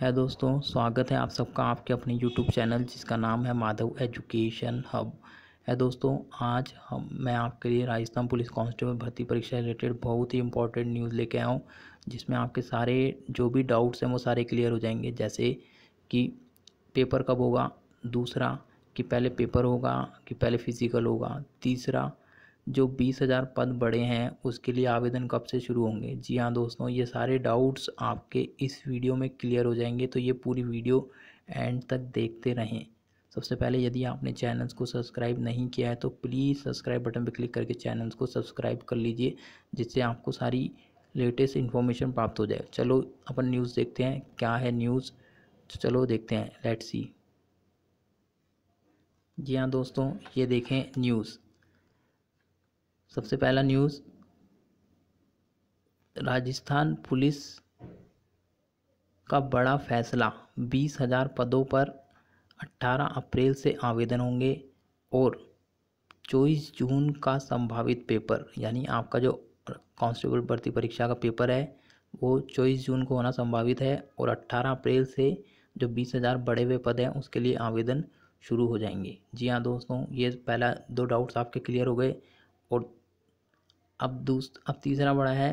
है दोस्तों, स्वागत है आप सबका आपके अपने यूट्यूब चैनल जिसका नाम है माधव एजुकेशन हब है दोस्तों, आज हम, मैं आपके लिए राजस्थान पुलिस कांस्टेबल भर्ती परीक्षा रिलेटेड बहुत ही इंपॉर्टेंट न्यूज़ लेके आया हूँ, जिसमें आपके सारे, जो भी डाउट्स हैं, वो सारे क्लियर हो जाएँगे। जैसे कि पेपर कब होगा, दूसरा कि पहले पेपर होगा, कि पहले फ़िज़िकल होगा, तीसरा जो बीस हज़ार पद बड़े हैं, उसके लिए आवेदन कब से शुरू होंगे? जी हाँ दोस्तों, ये सारे डाउट्स आपके इस वीडियो में क्लियर हो जाएँगे तो ये पूरी वीडियो एंड तक देखते रहें। सबसे पहले यदि आपने चैनल्स को सब्सक्राइब नहीं किया है तो प्लीज़ सब्सक्राइब बटन पर क्लिक करके चैनल्स को सब्सक्राइब कर लीजिए, जिससे आपको सारी लेटेस्ट इन्फॉर्मेशन प्राप्त हो जाए। चलो, अपन न्यूज़ देखते हैं, क्या है न्यूज़ तो चलो देखते हैं लेट्स सी जी हाँ दोस्तों, ये देखें न्यूज़ सबसे पहला न्यूज़, राजस्थान पुलिस का बड़ा फैसला। बीस हज़ार पदों पर अट्ठारह अप्रैल से आवेदन होंगे और चौबीस जून का संभावित पेपर, यानी आपका जो कांस्टेबल भर्ती परीक्षा का पेपर है, वो चौबीस जून को होना संभावित है और अट्ठारह अप्रैल से जो बीस हज़ार बड़े हुए पद हैं, उसके लिए आवेदन शुरू हो जाएँगे। जी हाँ दोस्तों, ये पहला दो डाउट्स आपके क्लियर हो गए और अब दूस अब तीसरा बड़ा है,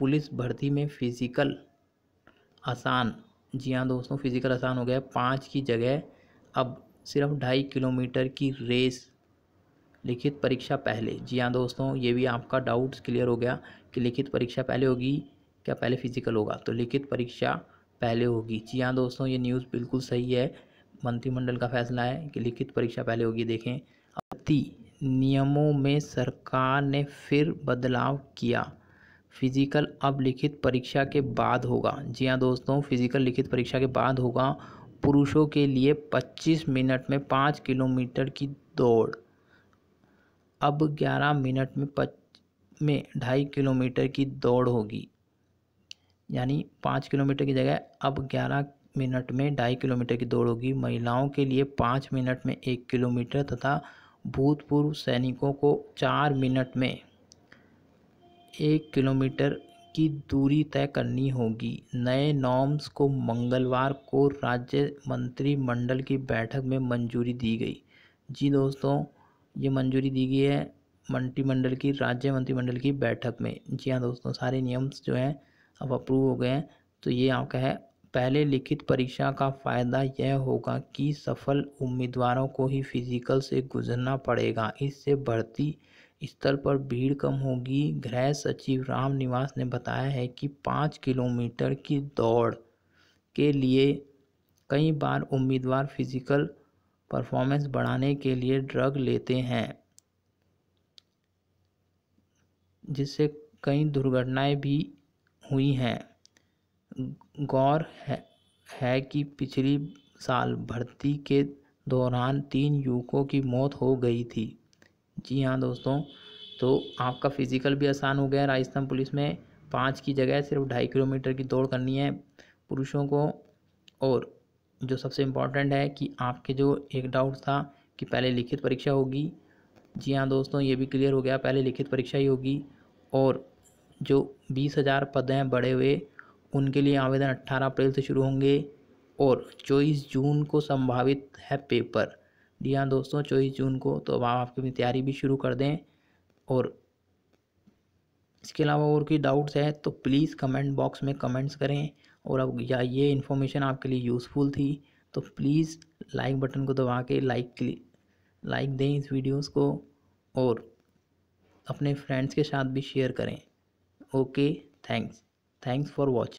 पुलिस भर्ती में फ़िज़िकल आसान। जी हाँ दोस्तों फ़िज़िकल आसान हो गया पाँच की जगह, अब सिर्फ़ ढाई किलोमीटर की रेस लिखित परीक्षा पहले। जी हाँ दोस्तों, ये भी आपका डाउट्स क्लियर हो गया कि लिखित परीक्षा पहले होगी क्या पहले फ़िज़िकल होगा। तो लिखित परीक्षा पहले होगी। जी हाँ दोस्तों, ये न्यूज़ बिल्कुल सही है। मंत्रिमंडल का फैसला है कि लिखित परीक्षा पहले होगी, देखें। अति नियमों में सरकार ने फिर बदलाव किया। फ़िज़िकल अब लिखित परीक्षा के बाद होगा। जी हाँ दोस्तों, फ़िज़िकल लिखित परीक्षा के बाद होगा। पुरुषों के लिए 25 मिनट में पाँच किलोमीटर की दौड़। अब 11 मिनट में पच, में ढाई किलोमीटर की दौड़ होगी। यानी पाँच किलोमीटर की जगह अब 11 मिनट में ढाई किलोमीटर की दौड़ होगी। महिलाओं के लिए पाँच मिनट में एक किलोमीटर तथा भूतपूर्व सैनिकों को चार मिनट में एक किलोमीटर की दूरी तय करनी होगी। नए नॉर्म्स को मंगलवार को राज्य मंत्रिमंडल की बैठक में मंजूरी दी गई। जी दोस्तों, ये मंजूरी दी गई है मंत्रिमंडल की, राज्य मंत्रिमंडल की बैठक में। जी हाँ दोस्तों, सारे नियम्स जो हैं अब अप्रूव हो गए हैं। तो ये आपका है पहले लिखित परीक्षा का फ़ायदा यह होगा कि सफल उम्मीदवारों को ही फ़िज़िकल से गुजरना पड़ेगा। इससे भर्ती स्थल पर भीड़ कम होगी। गृह सचिव राम निवास ने बताया है कि पाँच किलोमीटर की दौड़ के लिए कई बार उम्मीदवार फ़िज़िकल परफॉर्मेंस बढ़ाने के लिए ड्रग लेते हैं, जिससे कई दुर्घटनाएँ भी हुई हैं। गौर है, है कि पिछली साल भर्ती के दौरान तीन युवकों की मौत हो गई थी। जी हाँ दोस्तों तो आपका फ़िज़िकल भी आसान हो गया राजस्थान पुलिस में पाँच की जगह सिर्फ़ ढाई किलोमीटर की दौड़ करनी है पुरुषों को। और जो सबसे इंपॉर्टेंट है कि आपके जो एक डाउट था कि पहले लिखित परीक्षा होगी। जी हाँ दोस्तों ये भी क्लियर हो गया पहले लिखित परीक्षा ही होगी। और जो बीस हज़ार पद हैं बड़े हुए उनके लिए आवेदन 18 अप्रैल से शुरू होंगे और 24 जून को संभावित है पेपर। जी हाँ दोस्तों, चौबीस जून को तो अब आप अपनी तैयारी भी शुरू कर दें। और इसके अलावा और कोई डाउट्स है तो प्लीज़ कमेंट बॉक्स में कमेंट्स करें। और अब या ये इन्फॉर्मेशन आपके लिए यूज़फुल थी तो प्लीज़ लाइक बटन को दबा के लाइक लाइक दें इस वीडियोस को और अपने फ्रेंड्स के साथ भी शेयर करें। Okay, thanks thanks for watching.